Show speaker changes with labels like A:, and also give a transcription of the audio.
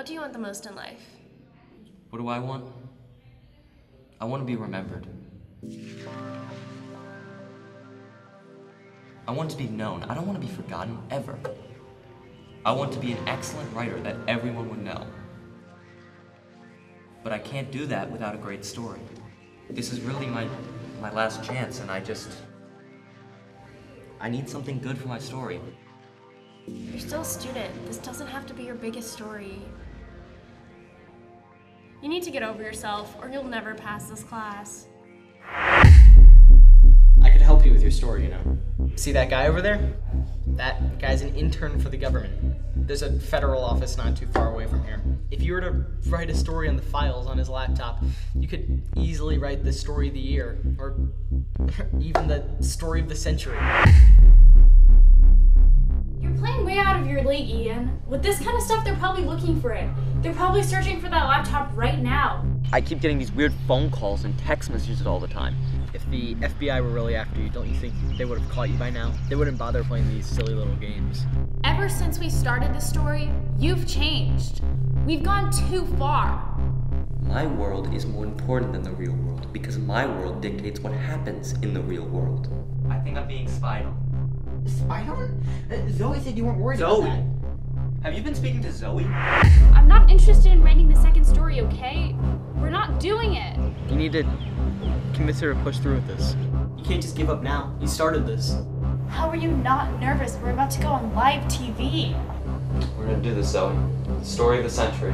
A: what do you want the most in life?
B: What do I want? I want to be remembered. I want to be known. I don't want to be forgotten ever. I want to be an excellent writer that everyone would know. But I can't do that without a great story. This is really my my last chance and I just I need something good for my story.
A: You're still a student. This doesn't have to be your biggest story. You need to get over yourself, or you'll never pass this class.
C: I could help you with your story, you know. See that guy over there? That guy's an intern for the government. There's a federal office not too far away from here. If you were to write a story on the files on his laptop, you could easily write the story of the year, or even the story of the century.
D: With this kind of stuff, they're probably looking for it. They're probably searching for that laptop right now.
B: I keep getting these weird phone calls and text messages all the time.
C: If the FBI were really after you, don't you think they would have caught you by now? They wouldn't bother playing these silly little games.
D: Ever since we started the story, you've changed. We've gone too far.
B: My world is more important than the real world because my world dictates what happens in the real world. I think I'm being spied on.
E: Spied on? Uh, Zoe said you weren't worried
B: Zoe?
E: about that.
B: Have you been speaking to Zoe?
D: I'm not interested in writing the second story, okay? We're not doing it.
C: You need to convince her to push through with this. You can't just give up now. You started this.
D: How are you not nervous? We're about to go on live TV.
B: We're gonna do this, Zoe. Story of the century.